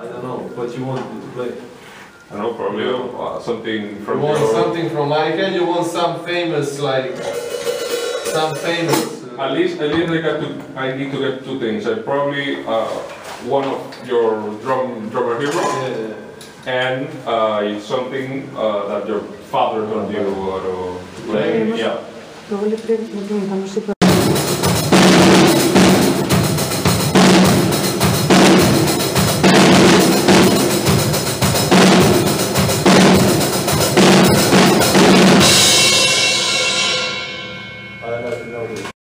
I don't know what you want to play. I don't know, probably uh, something You from want your... something from Michael? You want some famous like some famous? uh, At least, at least I got to, I need to get two things. I probably, uh, one of your drum, drummer hero, yeah, and, uh, it's something, uh, that your father told you, or, play. yeah. Luego le pre- le preguntamos si